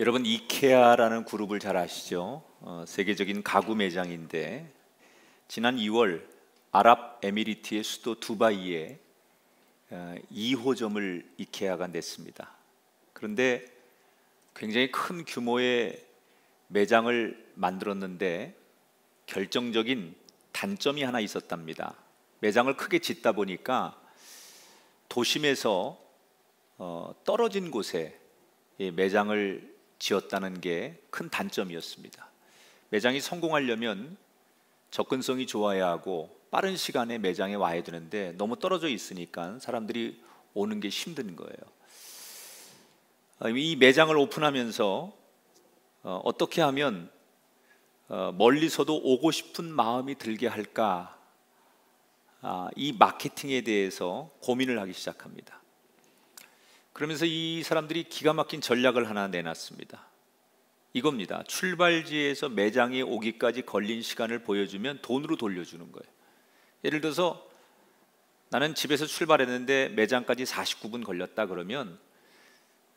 여러분 이케아라는 그룹을 잘 아시죠? 어, 세계적인 가구 매장인데 지난 2월 아랍에미리트의 수도 두바이에 어, 2호점을 이케아가 냈습니다. 그런데 굉장히 큰 규모의 매장을 만들었는데 결정적인 단점이 하나 있었답니다. 매장을 크게 짓다 보니까 도심에서 어, 떨어진 곳에 매장을 지었다는 게 큰 단점이었습니다. 매장이 성공하려면 접근성이 좋아야 하고 빠른 시간에 매장에 와야 되는데 너무 떨어져 있으니까 사람들이 오는 게 힘든 거예요. 어, 이 매장을 오픈하면서 어, 어떻게 하면 어, 멀리서도 오고 싶은 마음이 들게 할까? 아, 이 마케팅에 대해서 고민을 하기 시작합니다. 그러면서 이 사람들이 기가 막힌 전략을 하나 내놨습니다. 이겁니다. 출발지에서 매장에 오기까지 걸린 시간을 보여주면 돈으로 돌려주는 거예요. 예를 들어서 나는 집에서 출발했는데 매장까지 49분 걸렸다 그러면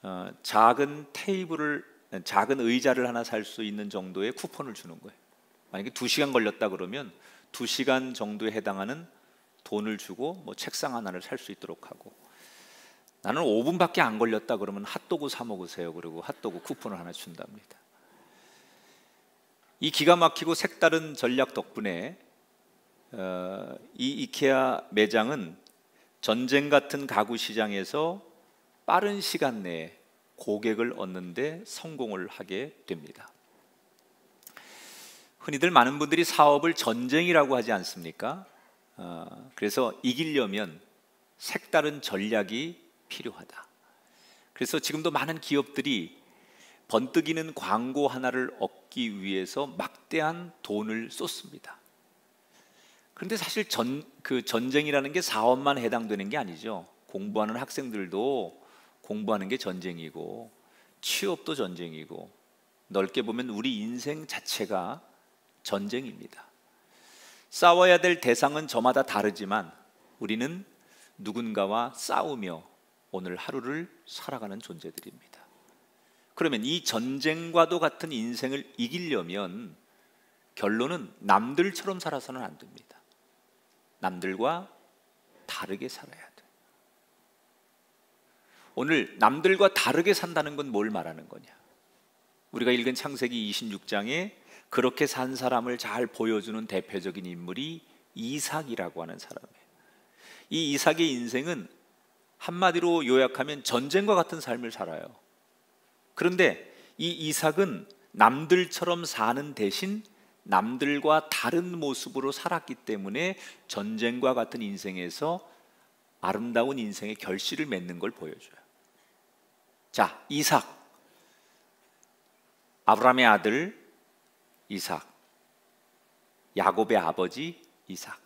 어, 작은 테이블을 작은 의자를 하나 살 수 있는 정도의 쿠폰을 주는 거예요. 만약에 2시간 걸렸다 그러면 2시간 정도에 해당하는 돈을 주고 뭐 책상 하나를 살 수 있도록 하고 나는 5분밖에 안 걸렸다 그러면 핫도그 사 먹으세요. 그리고 핫도그 쿠폰을 하나 준답니다. 이 기가 막히고 색다른 전략 덕분에 어, 이 이케아 매장은 전쟁 같은 가구 시장에서 빠른 시간 내에 고객을 얻는데 성공을 하게 됩니다. 흔히들 많은 분들이 사업을 전쟁이라고 하지 않습니까? 어, 그래서 이기려면 색다른 전략이 필요하다. 그래서 지금도 많은 기업들이 번뜩이는 광고 하나를 얻기 위해서 막대한 돈을 쏟습니다. 그런데 사실 전, 그 전쟁이라는 게 사업만 해당되는 게 아니죠. 공부하는 학생들도 공부하는 게 전쟁이고 취업도 전쟁이고 넓게 보면 우리 인생 자체가 전쟁입니다. 싸워야 될 대상은 저마다 다르지만 우리는 누군가와 싸우며 오늘 하루를 살아가는 존재들입니다. 그러면 이 전쟁과도 같은 인생을 이기려면 결론은 남들처럼 살아서는 안 됩니다. 남들과 다르게 살아야 돼. 오늘 남들과 다르게 산다는 건 뭘 말하는 거냐? 우리가 읽은 창세기 26장에 그렇게 산 사람을 잘 보여주는 대표적인 인물이 이삭이라고 하는 사람이에요. 이 이삭의 인생은 한마디로 요약하면 전쟁과 같은 삶을 살아요. 그런데 이 이삭은 남들처럼 사는 대신 남들과 다른 모습으로 살았기 때문에 전쟁과 같은 인생에서 아름다운 인생의 결실을 맺는 걸 보여줘요. 자, 이삭. 아브라함의 아들 이삭. 야곱의 아버지 이삭.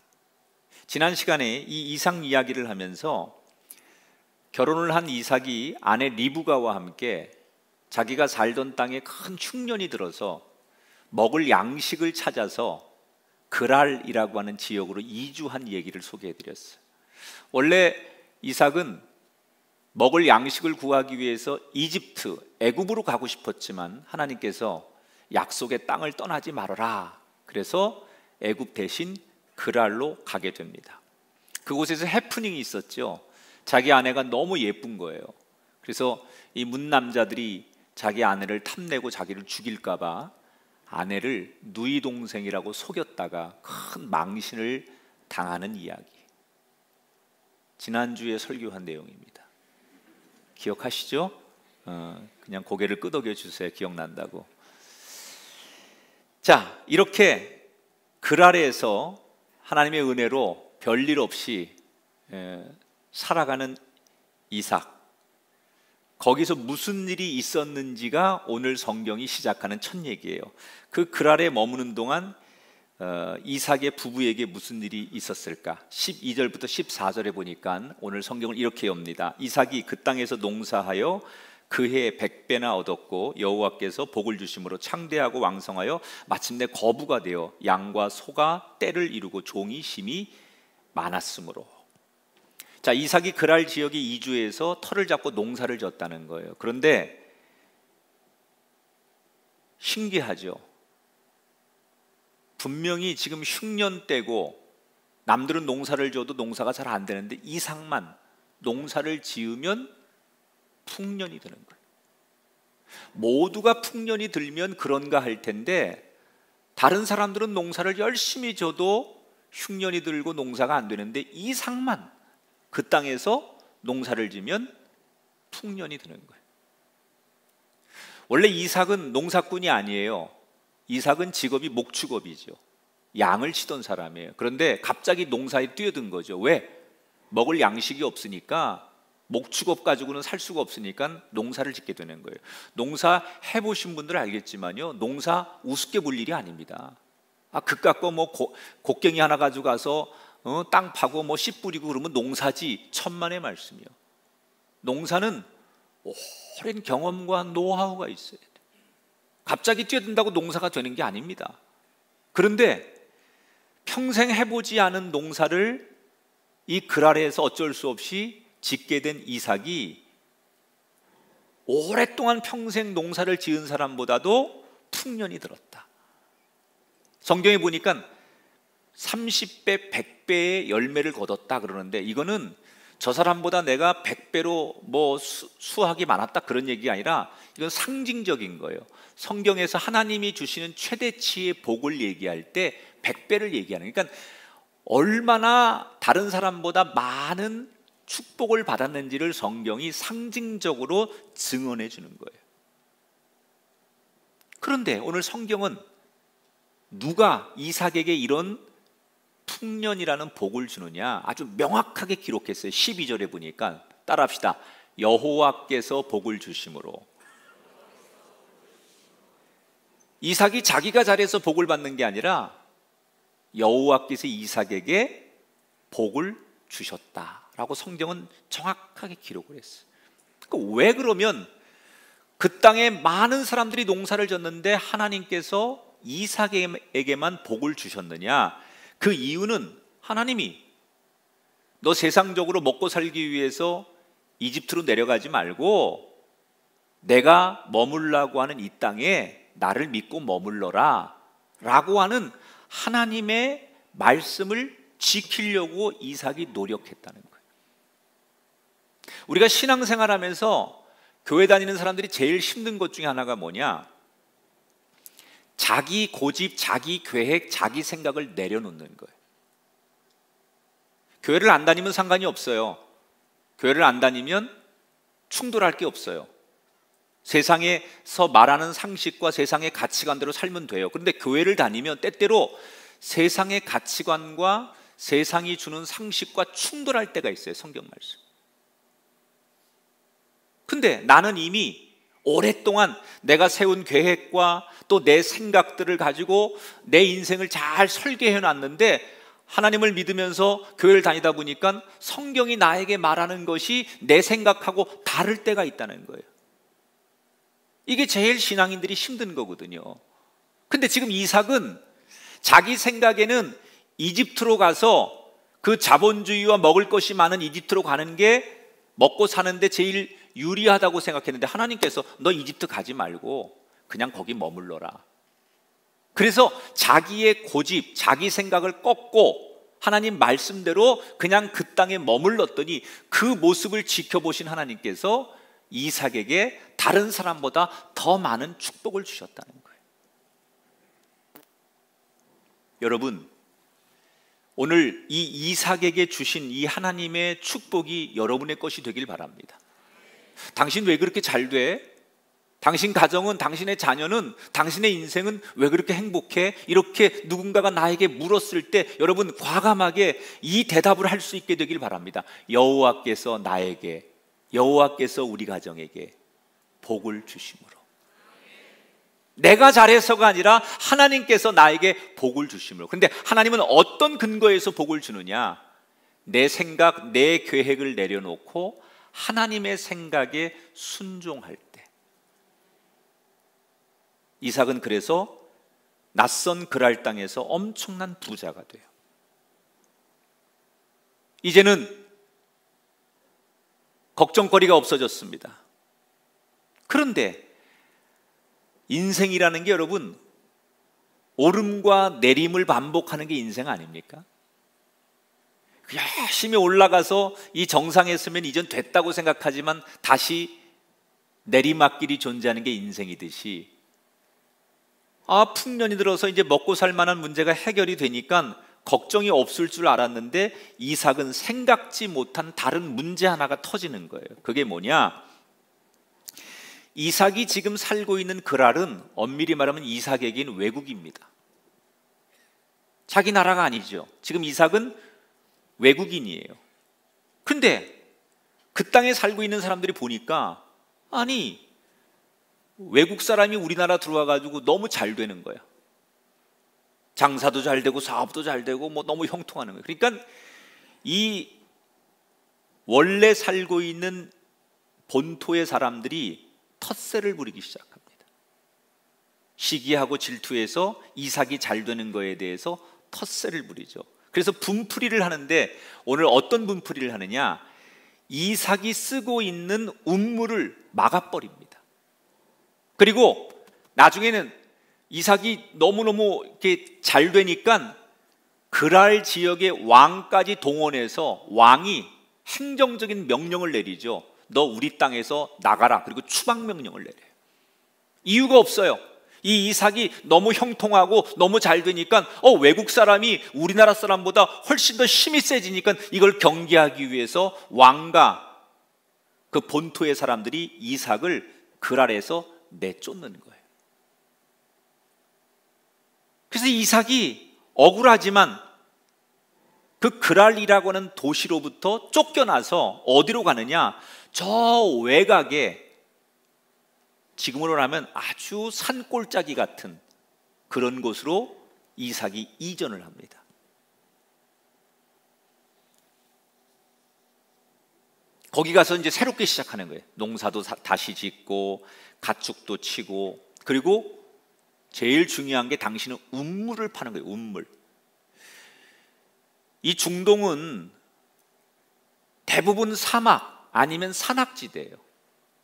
지난 시간에 이 이삭 이야기를 하면서 결혼을 한 이삭이 아내 리브가와 함께 자기가 살던 땅에 큰 흉년이 들어서 먹을 양식을 찾아서 그랄이라고 하는 지역으로 이주한 얘기를 소개해 드렸어요. 원래 이삭은 먹을 양식을 구하기 위해서 이집트, 애굽으로 가고 싶었지만 하나님께서 약속의 땅을 떠나지 말아라. 그래서 애굽 대신 그랄로 가게 됩니다. 그곳에서 해프닝이 있었죠. 자기 아내가 너무 예쁜 거예요. 그래서 이 문남자들이 자기 아내를 탐내고 자기를 죽일까봐 아내를 누이 동생이라고 속였다가 큰 망신을 당하는 이야기. 지난주에 설교한 내용입니다. 기억하시죠? 어, 그냥 고개를 끄덕여 주세요. 기억난다고. 자, 이렇게 글 아래에서 하나님의 은혜로 별일 없이 에, 살아가는 이삭. 거기서 무슨 일이 있었는지가 오늘 성경이 시작하는 첫 얘기예요. 그글 아래 머무는 동안 어, 이삭의 부부에게 무슨 일이 있었을까? 12절부터 14절에 보니까 오늘 성경을 이렇게 엽니다. 이삭이 그 땅에서 농사하여 그해 백배나 얻었고 여호와께서 복을 주심으로 창대하고 왕성하여 마침내 거부가 되어 양과 소가 때를 이루고 종이 심이 많았으므로 자 이삭이 그랄 지역의 이주에서 터를 잡고 농사를 졌다는 거예요. 그런데 신기하죠. 분명히 지금 흉년 때고 남들은 농사를 져도 농사가 잘 안 되는데 이상만 농사를 지으면 풍년이 드는 거예요. 모두가 풍년이 들면 그런가 할 텐데 다른 사람들은 농사를 열심히 져도 흉년이 들고 농사가 안 되는데 이상만 그 땅에서 농사를 지면 풍년이 드는 거예요. 원래 이삭은 농사꾼이 아니에요. 이삭은 직업이 목축업이죠. 양을 치던 사람이에요. 그런데 갑자기 농사에 뛰어든 거죠. 왜? 먹을 양식이 없으니까 목축업 가지고는 살 수가 없으니까 농사를 짓게 되는 거예요. 농사 해보신 분들 알겠지만요, 농사 우습게 볼 일이 아닙니다. 아, 그깟 거뭐 곡괭이 하나 가지고 가서 어, 땅 파고 뭐 씨 뿌리고 그러면 농사지 천만의 말씀이요. 농사는 오랜 경험과 노하우가 있어야 돼. 갑자기 뛰어든다고 농사가 되는 게 아닙니다. 그런데 평생 해보지 않은 농사를 이 글 아래에서 어쩔 수 없이 짓게 된 이삭이 오랫동안 평생 농사를 지은 사람보다도 풍년이 들었다. 성경에 보니까 30배, 100배의 열매를 거뒀다 그러는데 이거는 저 사람보다 내가 100배로 뭐 수, 수학이 많았다 그런 얘기가 아니라 이건 상징적인 거예요. 성경에서 하나님이 주시는 최대치의 복을 얘기할 때 100배를 얘기하는 그러니까 얼마나 다른 사람보다 많은 축복을 받았는지를 성경이 상징적으로 증언해 주는 거예요. 그런데 오늘 성경은 누가 이삭에게 이런 풍년이라는 복을 주느냐 아주 명확하게 기록했어요. 12절에 보니까 따라합시다. 여호와께서 복을 주심으로 이삭이 자기가 잘해서 복을 받는 게 아니라 여호와께서 이삭에게 복을 주셨다라고 성경은 정확하게 기록을 했어요. 그러니까 왜 그러면 그 땅에 많은 사람들이 농사를 졌는데 하나님께서 이삭에게만 복을 주셨느냐? 그 이유는 하나님이 너 세상적으로 먹고 살기 위해서 이집트로 내려가지 말고 내가 머물라고 하는 이 땅에 나를 믿고 머물러라 라고 하는 하나님의 말씀을 지키려고 이삭이 노력했다는 거예요. 우리가 신앙생활 하면서 교회 다니는 사람들이 제일 힘든 것 중에 하나가 뭐냐? 자기 고집, 자기 계획, 자기 생각을 내려놓는 거예요. 교회를 안 다니면 상관이 없어요. 교회를 안 다니면 충돌할 게 없어요. 세상에서 말하는 상식과 세상의 가치관대로 살면 돼요. 그런데 교회를 다니면 때때로 세상의 가치관과 세상이 주는 상식과 충돌할 때가 있어요. 성경 말씀. 근데 나는 이미 오랫동안 내가 세운 계획과 또 내 생각들을 가지고 내 인생을 잘 설계해 놨는데 하나님을 믿으면서 교회를 다니다 보니까 성경이 나에게 말하는 것이 내 생각하고 다를 때가 있다는 거예요. 이게 제일 신앙인들이 힘든 거거든요. 근데 지금 이삭은 자기 생각에는 이집트로 가서 그 자본주의와 먹을 것이 많은 이집트로 가는 게 먹고 사는데 제일 유리하다고 생각했는데 하나님께서 너 이집트 가지 말고 그냥 거기 머물러라. 그래서 자기의 고집, 자기 생각을 꺾고 하나님 말씀대로 그냥 그 땅에 머물렀더니 그 모습을 지켜보신 하나님께서 이삭에게 다른 사람보다 더 많은 축복을 주셨다는 거예요. 여러분, 오늘 이 이삭에게 주신 이 하나님의 축복이 여러분의 것이 되길 바랍니다. 당신 왜 그렇게 잘 돼? 당신 가정은, 당신의 자녀는, 당신의 인생은 왜 그렇게 행복해? 이렇게 누군가가 나에게 물었을 때 여러분 과감하게 이 대답을 할 수 있게 되길 바랍니다. 여호와께서 나에게, 여호와께서 우리 가정에게 복을 주심으로. 내가 잘해서가 아니라 하나님께서 나에게 복을 주심으로. 근데 하나님은 어떤 근거에서 복을 주느냐? 내 생각, 내 계획을 내려놓고 하나님의 생각에 순종할 때 이삭은 그래서 낯선 그랄 땅에서 엄청난 부자가 돼요. 이제는 걱정거리가 없어졌습니다. 그런데 인생이라는 게 여러분 오름과 내림을 반복하는 게 인생 아닙니까? 열심히 올라가서 이 정상에 서면 이전 됐다고 생각하지만 다시 내리막길이 존재하는 게 인생이듯이 아 풍년이 들어서 이제 먹고 살 만한 문제가 해결이 되니까 걱정이 없을 줄 알았는데 이삭은 생각지 못한 다른 문제 하나가 터지는 거예요. 그게 뭐냐? 이삭이 지금 살고 있는 그랄은 엄밀히 말하면 이삭에겐 외국입니다. 자기 나라가 아니죠. 지금 이삭은 외국인이에요. 근데 그 땅에 살고 있는 사람들이 보니까 아니 외국 사람이 우리나라 들어와 가지고 너무 잘 되는 거야. 장사도 잘 되고 사업도 잘 되고 뭐 너무 형통하는 거예요. 그러니까 이 원래 살고 있는 본토의 사람들이 텃세를 부리기 시작합니다. 시기하고 질투해서 이삭이 잘 되는 거에 대해서 텃세를 부리죠. 그래서 분풀이를 하는데 오늘 어떤 분풀이를 하느냐? 이삭이 쓰고 있는 운물을 막아버립니다. 그리고 나중에는 이삭이 너무너무 이렇게 잘 되니까 그랄 지역의 왕까지 동원해서 왕이 행정적인 명령을 내리죠. 너 우리 땅에서 나가라. 그리고 추방 명령을 내려요. 이유가 없어요. 이 이삭이 너무 형통하고 너무 잘 되니까 어 외국 사람이 우리나라 사람보다 훨씬 더 힘이 세지니까 이걸 경계하기 위해서 왕과 그 본토의 사람들이 이삭을 그랄에서 내쫓는 거예요. 그래서 이삭이 억울하지만 그 그랄이라고 하는 도시로부터 쫓겨나서 어디로 가느냐? 저 외곽에 지금으로 하면 아주 산골짜기 같은 그런 곳으로 이삭이 이전을 합니다. 거기 가서 이제 새롭게 시작하는 거예요. 농사도 다시 짓고 가축도 치고 그리고 제일 중요한 게 당신은 운물을 파는 거예요. 운물. 이 중동은 대부분 사막 아니면 산악지대예요.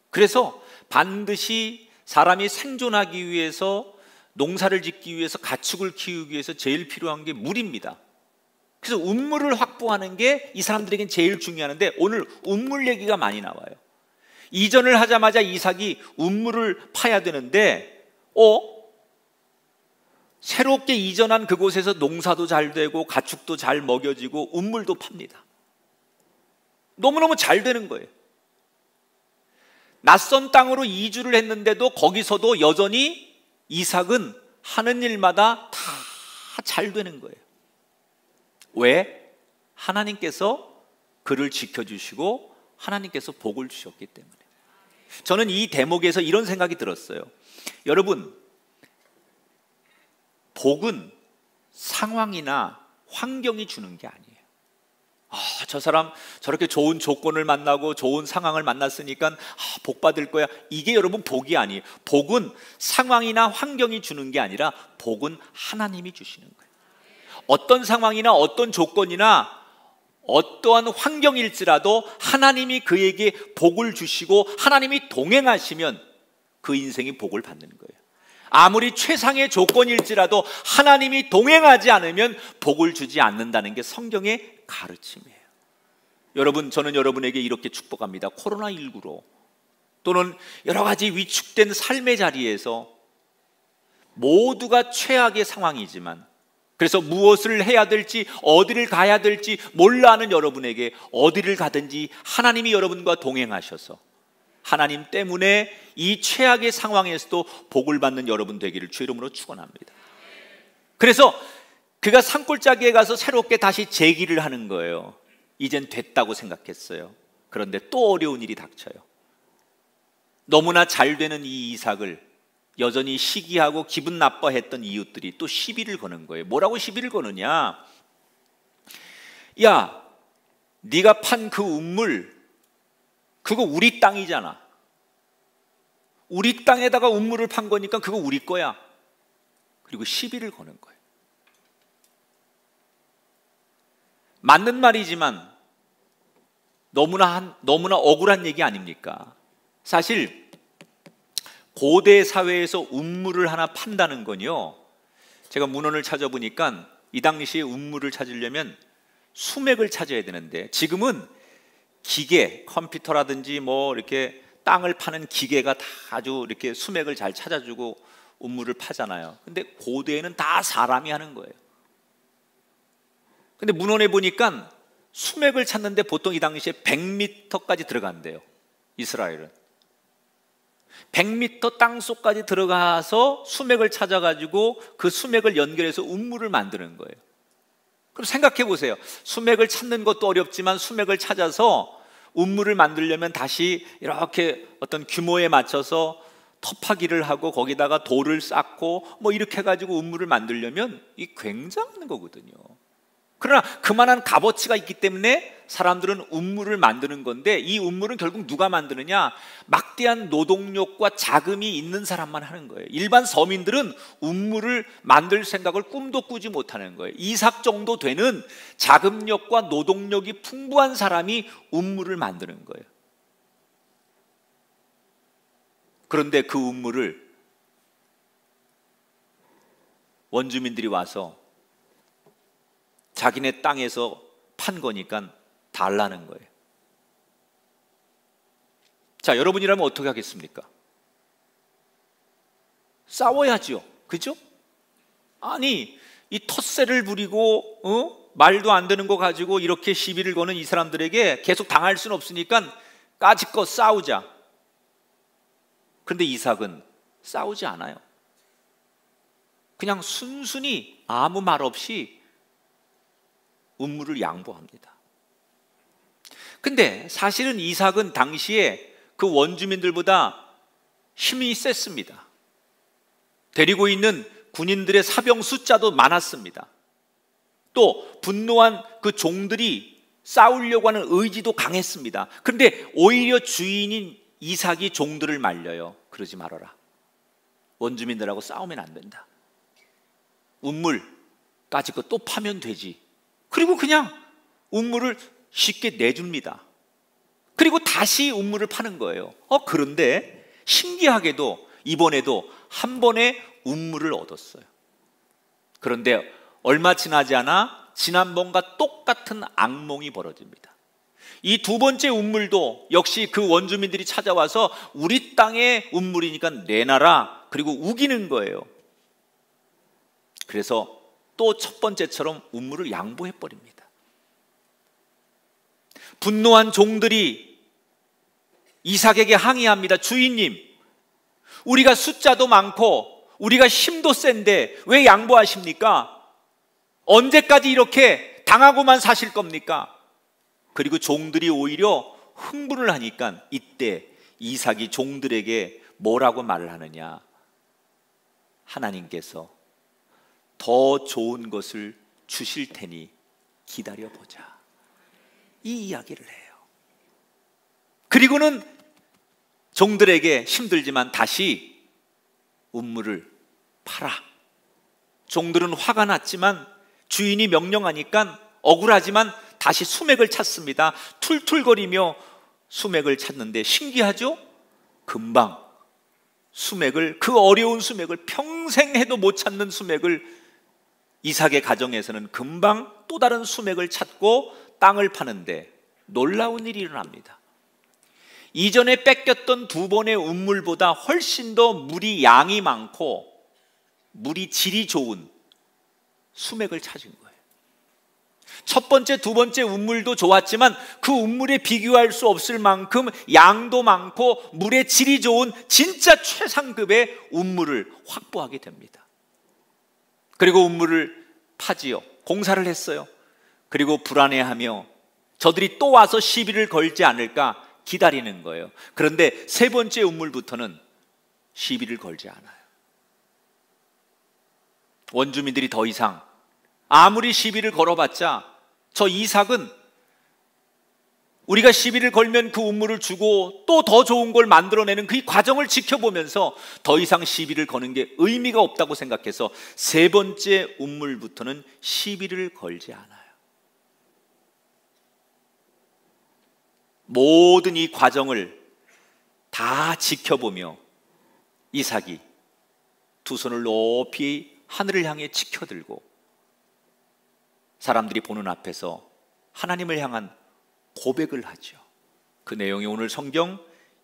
그래서 반드시 사람이 생존하기 위해서 농사를 짓기 위해서 가축을 키우기 위해서 제일 필요한 게 물입니다. 그래서 운물을 확보하는 게 이 사람들에겐 제일 중요한데 오늘 운물 얘기가 많이 나와요. 이전을 하자마자 이삭이 운물을 파야 되는데 어 새롭게 이전한 그곳에서 농사도 잘 되고 가축도 잘 먹여지고 운물도 팝니다. 너무너무 잘 되는 거예요. 낯선 땅으로 이주를 했는데도 거기서도 여전히 이삭은 하는 일마다 다 잘 되는 거예요. 왜? 하나님께서 그를 지켜주시고 하나님께서 복을 주셨기 때문에. 저는 이 대목에서 이런 생각이 들었어요. 여러분, 복은 상황이나 환경이 주는 게 아니에요. 아, 저 사람 저렇게 좋은 조건을 만나고 좋은 상황을 만났으니까 아, 복 받을 거야. 이게 여러분 복이 아니에요. 복은 상황이나 환경이 주는 게 아니라 복은 하나님이 주시는 거예요. 어떤 상황이나 어떤 조건이나 어떠한 환경일지라도 하나님이 그에게 복을 주시고 하나님이 동행하시면 그 인생이 복을 받는 거예요. 아무리 최상의 조건일지라도 하나님이 동행하지 않으면 복을 주지 않는다는 게 성경의 가르침이에요. 여러분, 저는 여러분에게 이렇게 축복합니다. 코로나19로 또는 여러 가지 위축된 삶의 자리에서 모두가 최악의 상황이지만 그래서 무엇을 해야 될지 어디를 가야 될지 몰라 하는 여러분에게 어디를 가든지 하나님이 여러분과 동행하셔서 하나님 때문에 이 최악의 상황에서도 복을 받는 여러분 되기를 주 이름으로 축원합니다. 그래서 그가 산골짜기에 가서 새롭게 다시 재기를 하는 거예요. 이젠 됐다고 생각했어요. 그런데 또 어려운 일이 닥쳐요. 너무나 잘 되는 이 이삭을 여전히 시기하고 기분 나빠했던 이웃들이 또 시비를 거는 거예요. 뭐라고 시비를 거느냐? 야, 네가 판 그 운물 그거 우리 땅이잖아. 우리 땅에다가 운물을 판 거니까 그거 우리 거야. 그리고 시비를 거는 거예요. 맞는 말이지만 너무나 한, 너무나 억울한 얘기 아닙니까? 사실 고대 사회에서 운물을 하나 판다는 건요. 제가 문헌을 찾아보니까 이 당시에 운물을 찾으려면 수맥을 찾아야 되는데 지금은 기계, 컴퓨터라든지 뭐 이렇게 땅을 파는 기계가 다 아주 이렇게 수맥을 잘 찾아주고 운물을 파잖아요. 근데 고대에는 다 사람이 하는 거예요. 근데 문헌에 보니까 수맥을 찾는데 보통 이 당시에 100m까지 들어간대요. 이스라엘은. 100m 땅 속까지 들어가서 수맥을 찾아가지고 그 수맥을 연결해서 운물을 만드는 거예요. 그럼 생각해 보세요. 수맥을 찾는 것도 어렵지만 수맥을 찾아서 운물을 만들려면 다시 이렇게 어떤 규모에 맞춰서 터파기를 하고 거기다가 돌을 쌓고 뭐 이렇게 해가지고 운물을 만들려면 이 굉장한 거거든요. 그러나 그만한 값어치가 있기 때문에 사람들은 운물을 만드는 건데 이 운물은 결국 누가 만드느냐? 막대한 노동력과 자금이 있는 사람만 하는 거예요. 일반 서민들은 운물을 만들 생각을 꿈도 꾸지 못하는 거예요. 이삭 정도 되는 자금력과 노동력이 풍부한 사람이 운물을 만드는 거예요. 그런데 그 운물을 원주민들이 와서 자기네 땅에서 판 거니까 달라는 거예요. 자, 여러분이라면 어떻게 하겠습니까? 싸워야지요. 그죠? 아니, 이 텃세를 부리고, 어? 말도 안 되는 거 가지고 이렇게 시비를 거는 이 사람들에게 계속 당할 수는 없으니까 까짓거 싸우자. 그런데 이삭은 싸우지 않아요. 그냥 순순히 아무 말 없이 운물을 양보합니다. 근데 사실은 이삭은 당시에 그 원주민들보다 힘이 셌습니다. 데리고 있는 군인들의 사병 숫자도 많았습니다. 또 분노한 그 종들이 싸우려고 하는 의지도 강했습니다. 그런데 오히려 주인인 이삭이 종들을 말려요. 그러지 말아라. 원주민들하고 싸우면 안 된다. 운물까지 또 파면 되지. 그리고 그냥 운물을 쉽게 내줍니다. 그리고 다시 운물을 파는 거예요. 어, 그런데 신기하게도 이번에도 한 번에 운물을 얻었어요. 그런데 얼마 지나지 않아 지난번과 똑같은 악몽이 벌어집니다. 이 두 번째 운물도 역시 그 원주민들이 찾아와서 우리 땅의 운물이니까 내놔라. 그리고 우기는 거예요. 그래서 또 첫 번째처럼 운물을 양보해 버립니다. 분노한 종들이 이삭에게 항의합니다. 주인님, 우리가 숫자도 많고 우리가 힘도 센데 왜 양보하십니까? 언제까지 이렇게 당하고만 사실 겁니까? 그리고 종들이 오히려 흥분을 하니까 이때 이삭이 종들에게 뭐라고 말을 하느냐? 하나님께서 더 좋은 것을 주실 테니 기다려 보자. 이 이야기를 해요. 그리고는 종들에게 힘들지만 다시 운물을 팔아. 종들은 화가 났지만 주인이 명령하니까 억울하지만 다시 수맥을 찾습니다. 툴툴거리며 수맥을 찾는데 신기하죠? 금방 수맥을 그 어려운 수맥을 평생 해도 못 찾는 수맥을 이삭의 가정에서는 금방 또 다른 수맥을 찾고 땅을 파는데 놀라운 일이 일어납니다. 이전에 뺏겼던 두 번의 운물보다 훨씬 더 물이 양이 많고 물이 질이 좋은 수맥을 찾은 거예요. 첫 번째, 두 번째 운물도 좋았지만 그 운물에 비교할 수 없을 만큼 양도 많고 물의 질이 좋은 진짜 최상급의 운물을 확보하게 됩니다. 그리고 운물을 파지요. 공사를 했어요. 그리고 불안해하며 저들이 또 와서 시비를 걸지 않을까 기다리는 거예요. 그런데 세 번째 운물부터는 시비를 걸지 않아요. 원주민들이 더 이상 아무리 시비를 걸어봤자 저 이삭은 우리가 시비를 걸면 그 운물을 주고 또 더 좋은 걸 만들어내는 그 과정을 지켜보면서 더 이상 시비를 거는 게 의미가 없다고 생각해서 세 번째 운물부터는 시비를 걸지 않아요. 모든 이 과정을 다 지켜보며 이삭이 두 손을 높이 하늘을 향해 치켜들고 사람들이 보는 앞에서 하나님을 향한 고백을 하죠. 그 내용이 오늘 성경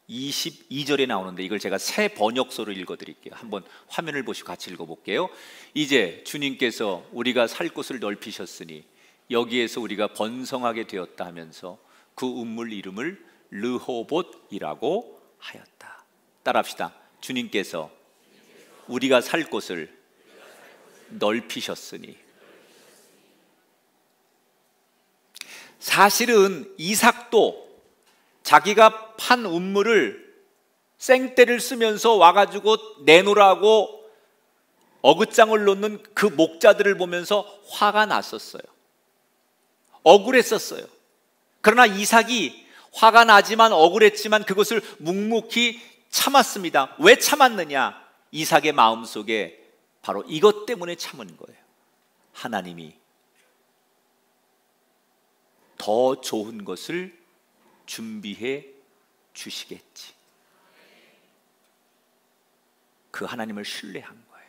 22절에 나오는데 이걸 제가 새 번역서로 읽어 드릴게요. 한번 화면을 보시고 같이 읽어 볼게요. 이제 주님께서 우리가 살 곳을 넓히셨으니 여기에서 우리가 번성하게 되었다 하면서 그 우물 이름을 르호봇이라고 하였다. 따라합시다. 주님께서 우리가 살 곳을 넓히셨으니 사실은 이삭도 자기가 판 운물을 생떼를 쓰면서 와가지고 내놓으라고 어긋장을 놓는 그 목자들을 보면서 화가 났었어요. 억울했었어요. 그러나 이삭이 화가 나지만 억울했지만 그것을 묵묵히 참았습니다. 왜 참았느냐? 이삭의 마음 속에 바로 이것 때문에 참은 거예요. 하나님이 더 좋은 것을 준비해 주시겠지. 그 하나님을 신뢰한 거예요.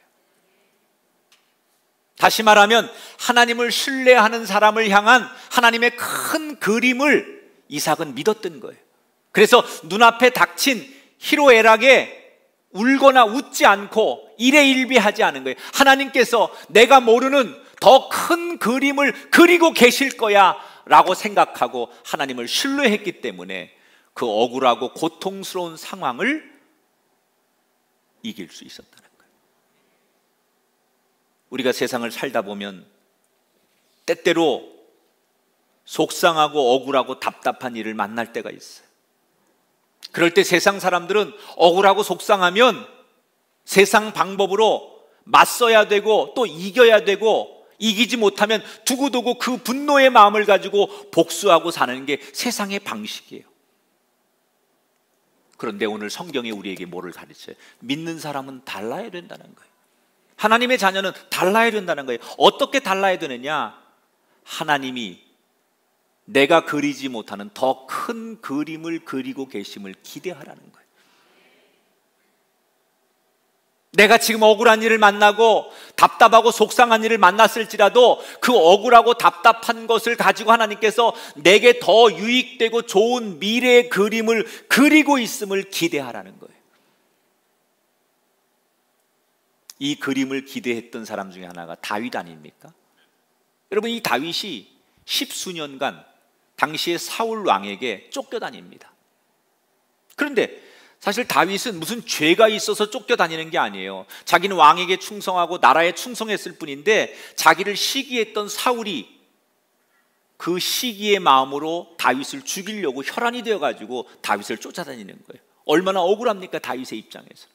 다시 말하면 하나님을 신뢰하는 사람을 향한 하나님의 큰 그림을 이삭은 믿었던 거예요. 그래서 눈앞에 닥친 희로애락에 울거나 웃지 않고 일해일비하지 않은 거예요. 하나님께서 내가 모르는 더 큰 그림을 그리고 계실 거야 라고 생각하고 하나님을 신뢰했기 때문에 그 억울하고 고통스러운 상황을 이길 수 있었다는 거예요. 우리가 세상을 살다 보면 때때로 속상하고 억울하고 답답한 일을 만날 때가 있어요. 그럴 때 세상 사람들은 억울하고 속상하면 세상 방법으로 맞서야 되고 또 이겨야 되고 이기지 못하면 두고두고 그 분노의 마음을 가지고 복수하고 사는 게 세상의 방식이에요. 그런데 오늘 성경이 우리에게 뭐를 가르쳐요? 믿는 사람은 달라야 된다는 거예요. 하나님의 자녀는 달라야 된다는 거예요. 어떻게 달라야 되느냐? 하나님이 내가 그리지 못하는 더 큰 그림을 그리고 계심을 기대하라는 거예요. 내가 지금 억울한 일을 만나고 답답하고 속상한 일을 만났을지라도 그 억울하고 답답한 것을 가지고 하나님께서 내게 더 유익되고 좋은 미래의 그림을 그리고 있음을 기대하라는 거예요. 이 그림을 기대했던 사람 중에 하나가 다윗 아닙니까? 여러분 이 다윗이 십수년간 당시의 사울 왕에게 쫓겨다닙니다. 그런데 사실 다윗은 무슨 죄가 있어서 쫓겨다니는 게 아니에요. 자기는 왕에게 충성하고 나라에 충성했을 뿐인데 자기를 시기했던 사울이 그 시기의 마음으로 다윗을 죽이려고 혈안이 되어 가지고 다윗을 쫓아다니는 거예요. 얼마나 억울합니까 다윗의 입장에서.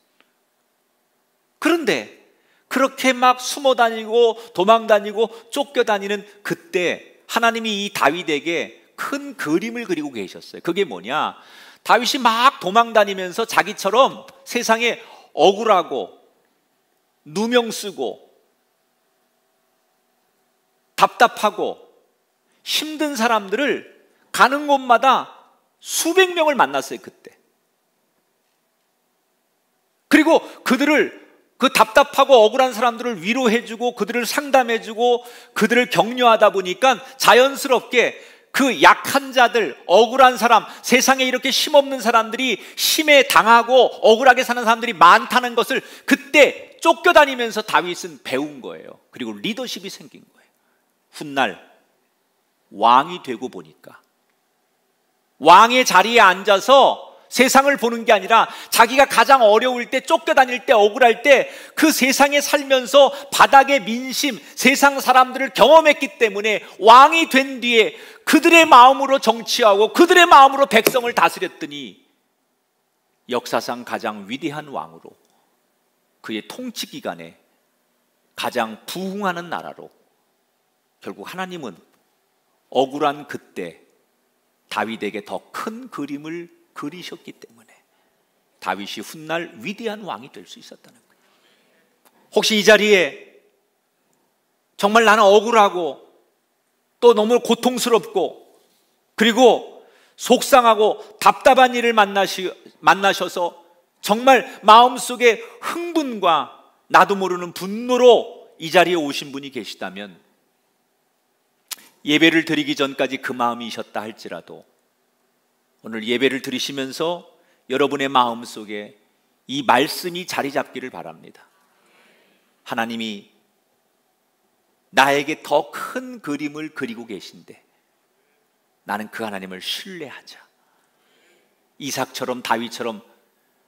그런데 그렇게 막 숨어 다니고 도망 다니고 쫓겨 다니는 그때 하나님이 이 다윗에게 큰 그림을 그리고 계셨어요. 그게 뭐냐? 다윗이 막 도망 다니면서 자기처럼 세상에 억울하고 누명 쓰고 답답하고 힘든 사람들을 가는 곳마다 수백 명을 만났어요, 그때. 그리고 그들을 그 답답하고 억울한 사람들을 위로해주고 그들을 상담해주고 그들을 격려하다 보니까 자연스럽게 그 약한 자들, 억울한 사람, 세상에 이렇게 힘없는 사람들이 힘에 당하고 억울하게 사는 사람들이 많다는 것을 그때 쫓겨다니면서 다윗은 배운 거예요. 그리고 리더십이 생긴 거예요. 훗날 왕이 되고 보니까 왕의 자리에 앉아서 세상을 보는 게 아니라 자기가 가장 어려울 때 쫓겨다닐 때 억울할 때 그 세상에 살면서 바닥의 민심, 세상 사람들을 경험했기 때문에 왕이 된 뒤에 그들의 마음으로 정치하고 그들의 마음으로 백성을 다스렸더니 역사상 가장 위대한 왕으로 그의 통치 기간에 가장 부흥하는 나라로 결국 하나님은 억울한 그때 다윗에게 더 큰 그림을 그리셨기 때문에 다윗이 훗날 위대한 왕이 될 수 있었다는 거예요. 혹시 이 자리에 정말 나는 억울하고 또 너무 고통스럽고 그리고 속상하고 답답한 일을 만나시, 만나셔서 정말 마음속에 흥분과 나도 모르는 분노로 이 자리에 오신 분이 계시다면 예배를 드리기 전까지 그 마음이셨다 할지라도 오늘 예배를 드리시면서 여러분의 마음 속에 이 말씀이 자리 잡기를 바랍니다. 하나님이 나에게 더 큰 그림을 그리고 계신데 나는 그 하나님을 신뢰하자. 이삭처럼 다윗처럼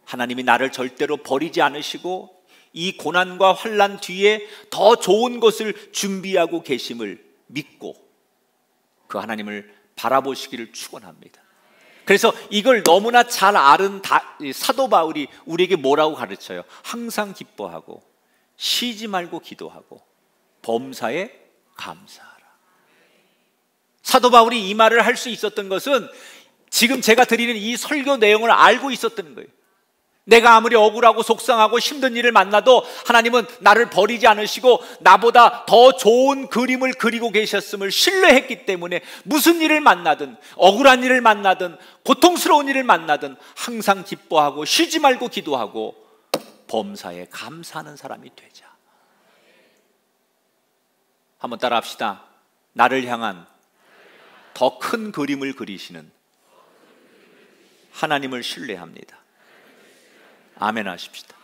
하나님이 나를 절대로 버리지 않으시고 이 고난과 환란 뒤에 더 좋은 것을 준비하고 계심을 믿고 그 하나님을 바라보시기를 축원합니다. 그래서 이걸 너무나 잘 아는 사도 바울이 우리에게 뭐라고 가르쳐요? 항상 기뻐하고 쉬지 말고 기도하고 범사에 감사하라. 사도 바울이 이 말을 할 수 있었던 것은 지금 제가 드리는 이 설교 내용을 알고 있었던 거예요. 내가 아무리 억울하고 속상하고 힘든 일을 만나도 하나님은 나를 버리지 않으시고 나보다 더 좋은 그림을 그리고 계셨음을 신뢰했기 때문에 무슨 일을 만나든 억울한 일을 만나든 고통스러운 일을 만나든 항상 기뻐하고 쉬지 말고 기도하고 범사에 감사하는 사람이 되자. 한번 따라 합시다. 나를 향한 더 큰 그림을 그리시는 하나님을 신뢰합니다. 아멘 하십시다.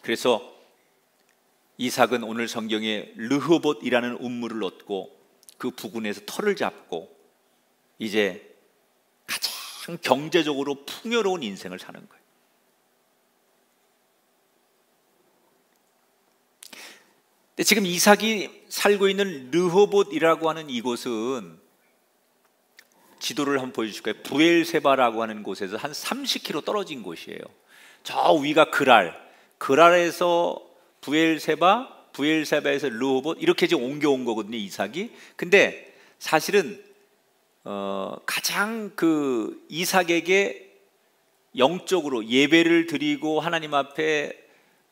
그래서 이삭은 오늘 성경에 르흐봇이라는 운물을 얻고 그 부근에서 털을 잡고 이제 가장 경제적으로 풍요로운 인생을 사는 거예요. 지금 이삭이 살고 있는 르호봇이라고 하는 이곳은 지도를 한번 보여주실까요? 부엘세바라고 하는 곳에서 한 30km 떨어진 곳이에요. 저 위가 그랄, 그랄에서 부엘세바, 부엘세바에서 르호봇 이렇게 지금 옮겨온 거거든요. 이삭이. 근데 사실은 어, 가장 그 이삭에게 영적으로 예배를 드리고 하나님 앞에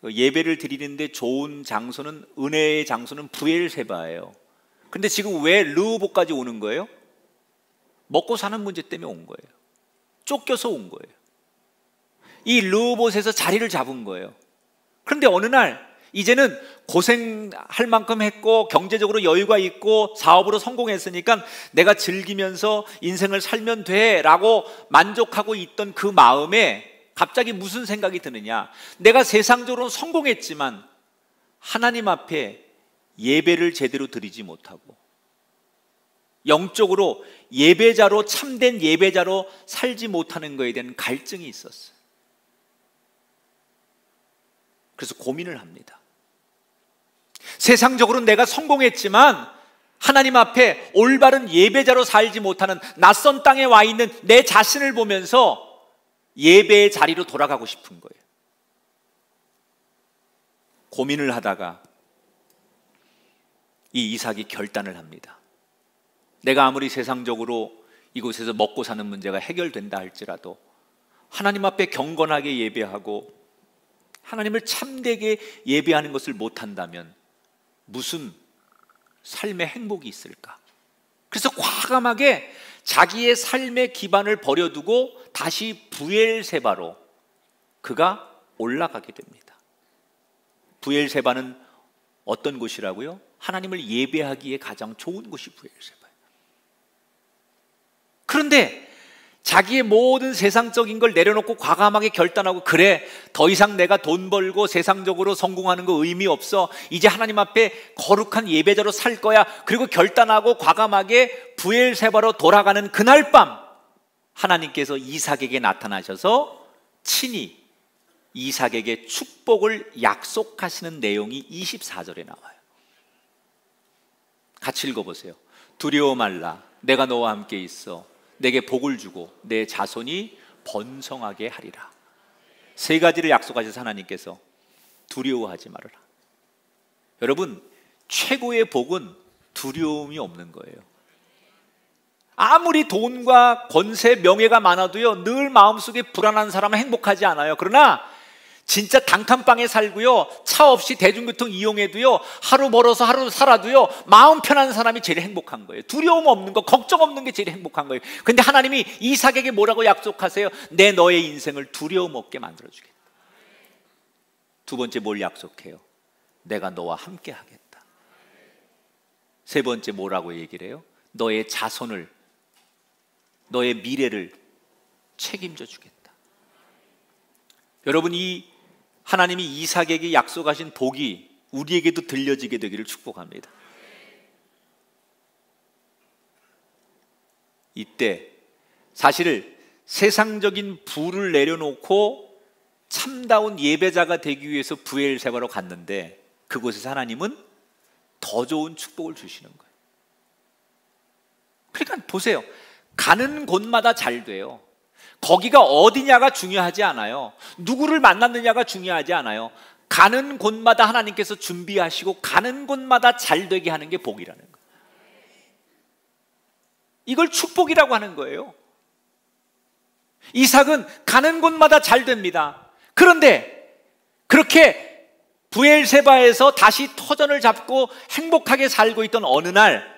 예배를 드리는데 좋은 장소는 은혜의 장소는 부엘세바예요. 근데 지금 왜 르호봇까지 오는 거예요? 먹고 사는 문제 때문에 온 거예요. 쫓겨서 온 거예요. 이 르봇에서 자리를 잡은 거예요. 그런데 어느 날 이제는 고생할 만큼 했고 경제적으로 여유가 있고 사업으로 성공했으니까 내가 즐기면서 인생을 살면 돼라고 만족하고 있던 그 마음에 갑자기 무슨 생각이 드느냐? 내가 세상적으로 성공했지만 하나님 앞에 예배를 제대로 드리지 못하고 영적으로 예배자로 참된 예배자로 살지 못하는 것에 대한 갈증이 있었어요. 그래서 고민을 합니다. 세상적으로 내가 성공했지만 하나님 앞에 올바른 예배자로 살지 못하는 낯선 땅에 와 있는 내 자신을 보면서 예배의 자리로 돌아가고 싶은 거예요. 고민을 하다가 이 이삭이 결단을 합니다. 내가 아무리 세상적으로 이곳에서 먹고 사는 문제가 해결된다 할지라도 하나님 앞에 경건하게 예배하고 하나님을 참되게 예배하는 것을 못한다면 무슨 삶의 행복이 있을까? 그래서 과감하게 자기의 삶의 기반을 버려두고 다시 부엘세바로 그가 올라가게 됩니다. 부엘세바는 어떤 곳이라고요? 하나님을 예배하기에 가장 좋은 곳이 부엘세바. 그런데 자기의 모든 세상적인 걸 내려놓고 과감하게 결단하고 그래 더 이상 내가 돈 벌고 세상적으로 성공하는 거 의미 없어 이제 하나님 앞에 거룩한 예배자로 살 거야 그리고 결단하고 과감하게 부엘세바로 돌아가는 그날 밤 하나님께서 이삭에게 나타나셔서 친히 이삭에게 축복을 약속하시는 내용이 24절에 나와요. 같이 읽어보세요. 두려워 말라. 내가 너와 함께 있어. 내게 복을 주고 내 자손이 번성하게 하리라. 세 가지를 약속하셔서 하나님께서 두려워하지 말아라. 여러분, 최고의 복은 두려움이 없는 거예요. 아무리 돈과 권세, 명예가 많아도요, 늘 마음속에 불안한 사람은 행복하지 않아요. 그러나 진짜 단칸방에 살고요. 차 없이 대중교통 이용해도요. 하루 멀어서 하루 살아도요. 마음 편한 사람이 제일 행복한 거예요. 두려움 없는 거, 걱정 없는 게 제일 행복한 거예요. 근데 하나님이 이삭에게 뭐라고 약속하세요? 내 너의 인생을 두려움 없게 만들어 주겠다. 두 번째 뭘 약속해요? 내가 너와 함께 하겠다. 세 번째 뭐라고 얘기를 해요? 너의 자손을 너의 미래를 책임져 주겠다. 여러분 이 하나님이 이삭에게 약속하신 복이 우리에게도 들려지게 되기를 축복합니다. 이때 사실 세상적인 부를 내려놓고 참다운 예배자가 되기 위해서 부엘세바로 갔는데 그곳에서 하나님은 더 좋은 축복을 주시는 거예요. 그러니까 보세요. 가는 곳마다 잘 돼요. 거기가 어디냐가 중요하지 않아요. 누구를 만났느냐가 중요하지 않아요. 가는 곳마다 하나님께서 준비하시고 가는 곳마다 잘 되게 하는 게 복이라는 거예요. 이걸 축복이라고 하는 거예요. 이삭은 가는 곳마다 잘 됩니다. 그런데 그렇게 부엘세바에서 다시 터전을 잡고 행복하게 살고 있던 어느 날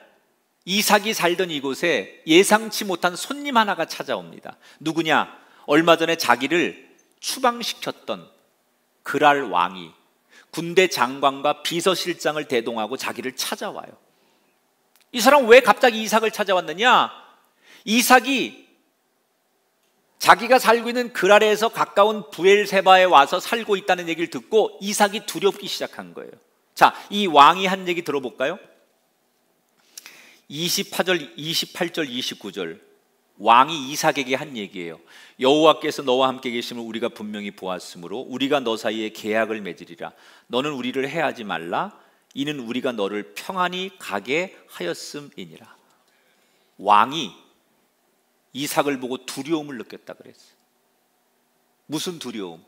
이삭이 살던 이곳에 예상치 못한 손님 하나가 찾아옵니다. 누구냐? 얼마 전에 자기를 추방시켰던 그랄 왕이 군대 장관과 비서실장을 대동하고 자기를 찾아와요. 이 사람 왜 갑자기 이삭을 찾아왔느냐? 이삭이 자기가 살고 있는 그랄에서 가까운 부엘세바에 와서 살고 있다는 얘기를 듣고 이삭이 두렵기 시작한 거예요. 자, 이 왕이 한 얘기 들어볼까요? 28절, 28절, 29절 왕이 이삭에게 한 얘기예요. 여호와께서 너와 함께 계심을 우리가 분명히 보았으므로 우리가 너 사이에 계약을 맺으리라. 너는 우리를 해하지 말라. 이는 우리가 너를 평안히 가게 하였음이니라. 왕이 이삭을 보고 두려움을 느꼈다 그랬어. 무슨 두려움?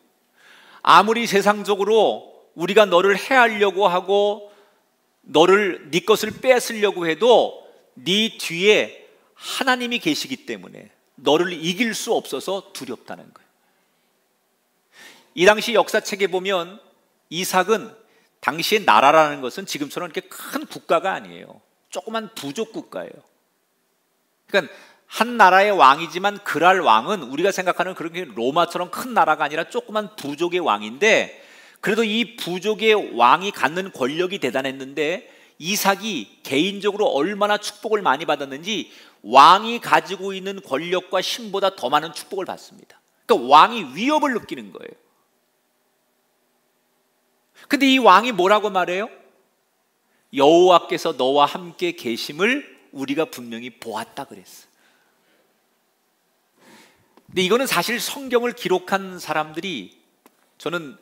아무리 세상적으로 우리가 너를 해하려고 하고 너를 네 것을 뺏으려고 해도 네 뒤에 하나님이 계시기 때문에 너를 이길 수 없어서 두렵다는 거예요. 이 당시 역사책에 보면 이삭은 당시의 나라라는 것은 지금처럼 이렇게 큰 국가가 아니에요. 조그만 부족 국가예요. 그러니까 한 나라의 왕이지만 그랄 왕은 우리가 생각하는 그렇게 로마처럼 큰 나라가 아니라 조그만 부족의 왕인데 그래도 이 부족의 왕이 갖는 권력이 대단했는데 이삭이 개인적으로 얼마나 축복을 많이 받았는지 왕이 가지고 있는 권력과 힘보다 더 많은 축복을 받습니다. 그러니까 왕이 위협을 느끼는 거예요. 근데 이 왕이 뭐라고 말해요? 여호와께서 너와 함께 계심을 우리가 분명히 보았다 그랬어. 근데 이거는 사실 성경을 기록한 사람들이 저는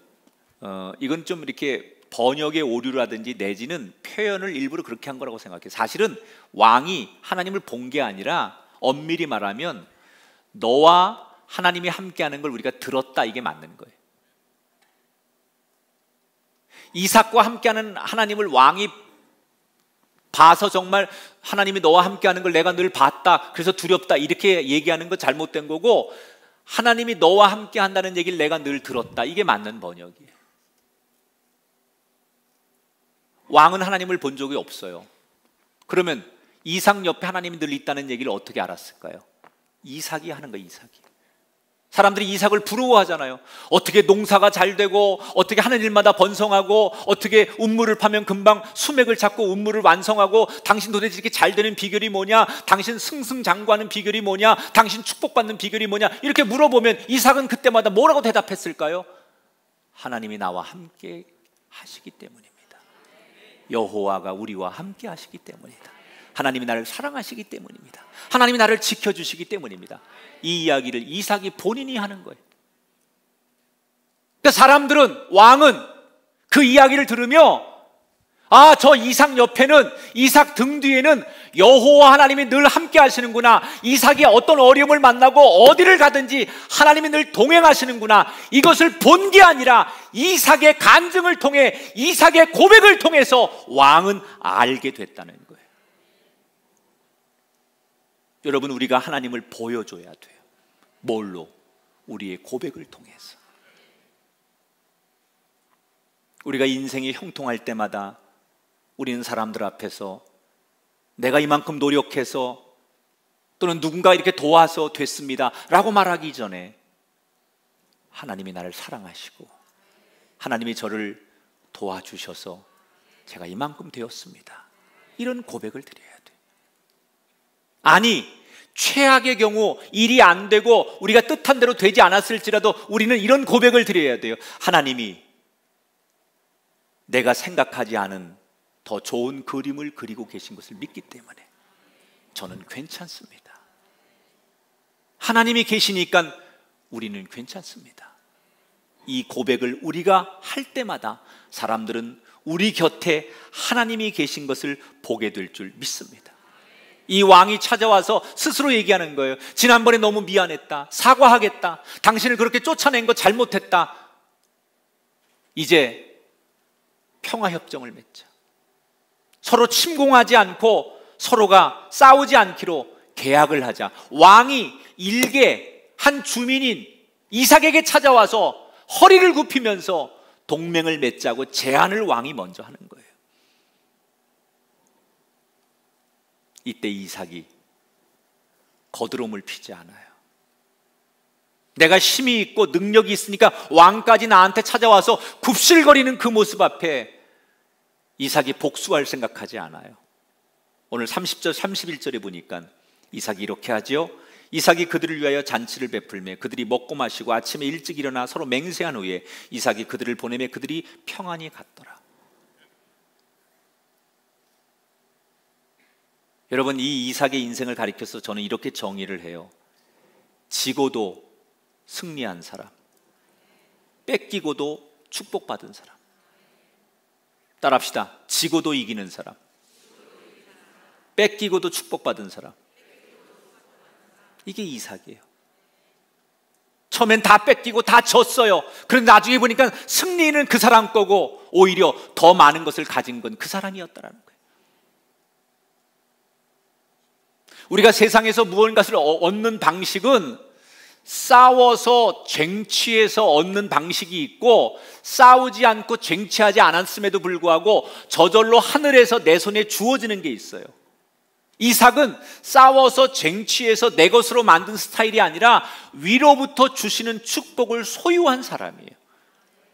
어, 이건 좀 이렇게 번역의 오류라든지 내지는 표현을 일부러 그렇게 한 거라고 생각해요. 사실은 왕이 하나님을 본 게 아니라 엄밀히 말하면 너와 하나님이 함께하는 걸 우리가 들었다 이게 맞는 거예요. 이삭과 함께하는 하나님을 왕이 봐서 정말 하나님이 너와 함께하는 걸 내가 늘 봤다. 그래서 두렵다. 이렇게 얘기하는 거 잘못된 거고 하나님이 너와 함께한다는 얘기를 내가 늘 들었다. 이게 맞는 번역이에요. 왕은 하나님을 본 적이 없어요. 그러면 이삭 옆에 하나님이 늘 있다는 얘기를 어떻게 알았을까요? 이삭이 하는 거예요, 이삭이. 사람들이 이삭을 부러워하잖아요. 어떻게 농사가 잘 되고, 어떻게 하는 일마다 번성하고, 어떻게 운물을 파면 금방 수맥을 잡고 운물을 완성하고, 당신 도대체 이렇게 잘 되는 비결이 뭐냐? 당신 승승장구하는 비결이 뭐냐? 당신 축복받는 비결이 뭐냐? 이렇게 물어보면 이삭은 그때마다 뭐라고 대답했을까요? 하나님이 나와 함께 하시기 때문에. 여호와가 우리와 함께 하시기 때문이다. 하나님이 나를 사랑하시기 때문입니다. 하나님이 나를 지켜주시기 때문입니다. 이 이야기를 이삭이 본인이 하는 거예요. 그러니까 사람들은 왕은 그 이야기를 들으며 아, 저 이삭 옆에는 이삭 등 뒤에는 여호와 하나님이 늘 함께 하시는구나. 이삭이 어떤 어려움을 만나고 어디를 가든지 하나님이 늘 동행하시는구나. 이것을 본 게 아니라 이삭의 간증을 통해 이삭의 고백을 통해서 왕은 알게 됐다는 거예요. 여러분 우리가 하나님을 보여줘야 돼요. 뭘로? 우리의 고백을 통해서. 우리가 인생이 형통할 때마다 우리는 사람들 앞에서 내가 이만큼 노력해서 또는 누군가 이렇게 도와서 됐습니다. 라고 말하기 전에 하나님이 나를 사랑하시고 하나님이 저를 도와주셔서 제가 이만큼 되었습니다. 이런 고백을 드려야 돼. 아니, 최악의 경우 일이 안 되고 우리가 뜻한 대로 되지 않았을지라도 우리는 이런 고백을 드려야 돼요. 하나님이 내가 생각하지 않은 더 좋은 그림을 그리고 계신 것을 믿기 때문에 저는 괜찮습니다. 하나님이 계시니까 우리는 괜찮습니다. 이 고백을 우리가 할 때마다 사람들은 우리 곁에 하나님이 계신 것을 보게 될 줄 믿습니다. 이 왕이 찾아와서 스스로 얘기하는 거예요. 지난번에 너무 미안했다. 사과하겠다. 당신을 그렇게 쫓아낸 거 잘못했다. 이제 평화협정을 맺자. 서로 침공하지 않고 서로가 싸우지 않기로 계약을 하자. 왕이 일개 한 주민인 이삭에게 찾아와서 허리를 굽히면서 동맹을 맺자고 제안을 왕이 먼저 하는 거예요. 이때 이삭이 거드름을 피지 않아요. 내가 힘이 있고 능력이 있으니까 왕까지 나한테 찾아와서 굽실거리는 그 모습 앞에 이삭이 복수할 생각하지 않아요. 오늘 30절 31절에 보니까 이삭이 이렇게 하지요. 이삭이 그들을 위하여 잔치를 베풀매 그들이 먹고 마시고 아침에 일찍 일어나 서로 맹세한 후에 이삭이 그들을 보내매 그들이 평안히 갔더라. 여러분 이 이삭의 인생을 가리켜서 저는 이렇게 정의를 해요. 지고도 승리한 사람, 뺏기고도 축복받은 사람. 따라합시다. 지고도 이기는 사람, 뺏기고도 축복받은 사람. 이게 이삭이에요. 처음엔 다 뺏기고 다 졌어요. 그런데 나중에 보니까 승리는 그 사람 거고 오히려 더 많은 것을 가진 건 그 사람이었다라는 거예요. 우리가 세상에서 무언가를 얻는 방식은 싸워서 쟁취해서 얻는 방식이 있고 싸우지 않고 쟁취하지 않았음에도 불구하고 저절로 하늘에서 내 손에 주어지는 게 있어요. 이삭은 싸워서 쟁취해서 내 것으로 만든 스타일이 아니라 위로부터 주시는 축복을 소유한 사람이에요.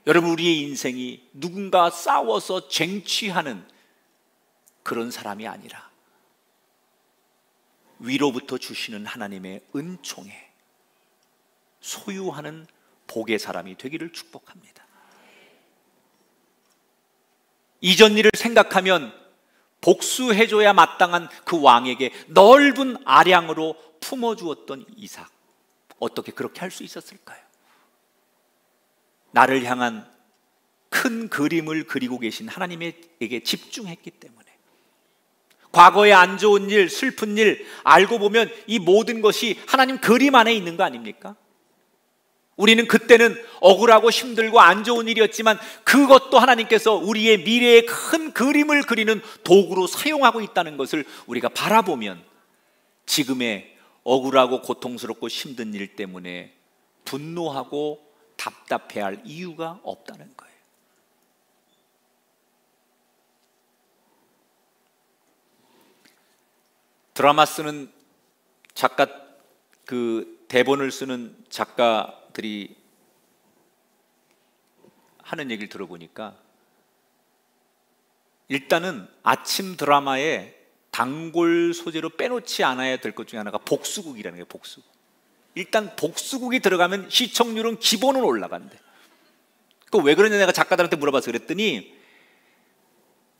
여러분, 우리의 인생이 누군가 싸워서 쟁취하는 그런 사람이 아니라 위로부터 주시는 하나님의 은총에 소유하는 복의 사람이 되기를 축복합니다. 이전 일을 생각하면 복수해줘야 마땅한 그 왕에게 넓은 아량으로 품어주었던 이삭. 어떻게 그렇게 할 수 있었을까요? 나를 향한 큰 그림을 그리고 계신 하나님에게 집중했기 때문에. 과거의 안 좋은 일, 슬픈 일 알고 보면 이 모든 것이 하나님 그림 안에 있는 거 아닙니까? 우리는 그때는 억울하고 힘들고 안 좋은 일이었지만 그것도 하나님께서 우리의 미래의 큰 그림을 그리는 도구로 사용하고 있다는 것을 우리가 바라보면 지금의 억울하고 고통스럽고 힘든 일 때문에 분노하고 답답해할 이유가 없다는 거예요. 드라마 쓰는 작가 그 대본을 쓰는 작가 들이 하는 얘기를 들어보니까 일단은 아침 드라마에 단골 소재로 빼놓지 않아야 될 것 중에 하나가 복수국이라는 게 복수국. 일단 복수국이 들어가면 시청률은 기본은 올라간대. 그 왜 그러냐 내가 작가들한테 물어봐서 그랬더니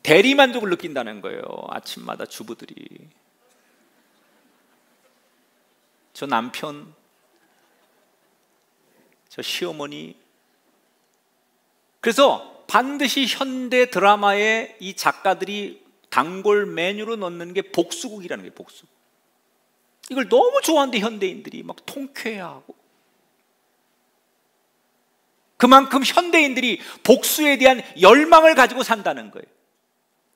대리만족을 느낀다는 거예요. 아침마다 주부들이. 저 남편 저 시어머니. 그래서 반드시 현대 드라마에 이 작가들이 단골 메뉴로 넣는 게 복수국이라는 게 복수. 이걸 너무 좋아하는데 현대인들이 막 통쾌해하고 그만큼 현대인들이 복수에 대한 열망을 가지고 산다는 거예요.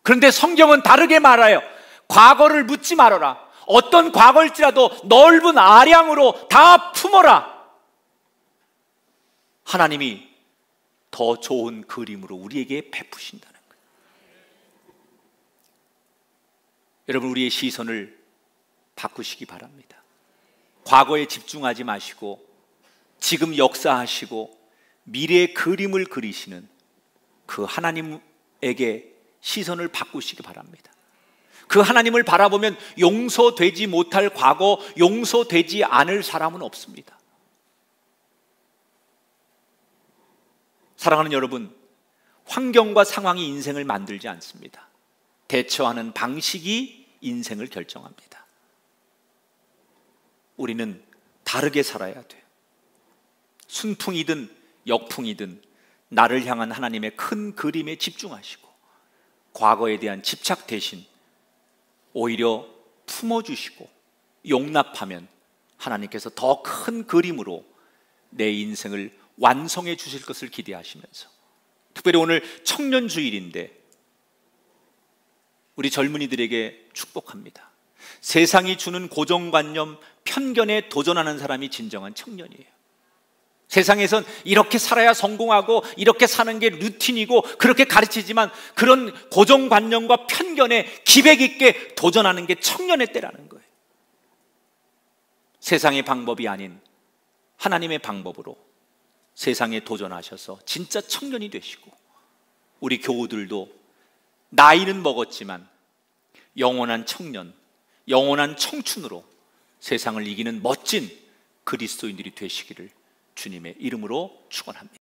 그런데 성경은 다르게 말아요. 과거를 묻지 말아라. 어떤 과거일지라도 넓은 아량으로 다 품어라. 하나님이 더 좋은 그림으로 우리에게 베푸신다는 거예요. 여러분 우리의 시선을 바꾸시기 바랍니다. 과거에 집중하지 마시고 지금 역사하시고 미래의 그림을 그리시는 그 하나님에게 시선을 바꾸시기 바랍니다. 그 하나님을 바라보면 용서되지 못할 과거, 용서되지 않을 사람은 없습니다. 사랑하는 여러분, 환경과 상황이 인생을 만들지 않습니다. 대처하는 방식이 인생을 결정합니다. 우리는 다르게 살아야 돼요. 순풍이든 역풍이든 나를 향한 하나님의 큰 그림에 집중하시고 과거에 대한 집착 대신 오히려 품어주시고 용납하면 하나님께서 더 큰 그림으로 내 인생을 완성해 주실 것을 기대하시면서 특별히 오늘 청년 주일인데 우리 젊은이들에게 축복합니다. 세상이 주는 고정관념, 편견에 도전하는 사람이 진정한 청년이에요. 세상에선 이렇게 살아야 성공하고 이렇게 사는 게 루틴이고 그렇게 가르치지만 그런 고정관념과 편견에 기백 있게 도전하는 게 청년의 때라는 거예요. 세상의 방법이 아닌 하나님의 방법으로 세상에 도전하셔서 진짜 청년이 되시고 우리 교우들도 나이는 먹었지만 영원한 청년, 영원한 청춘으로 세상을 이기는 멋진 그리스도인들이 되시기를 주님의 이름으로 축원합니다.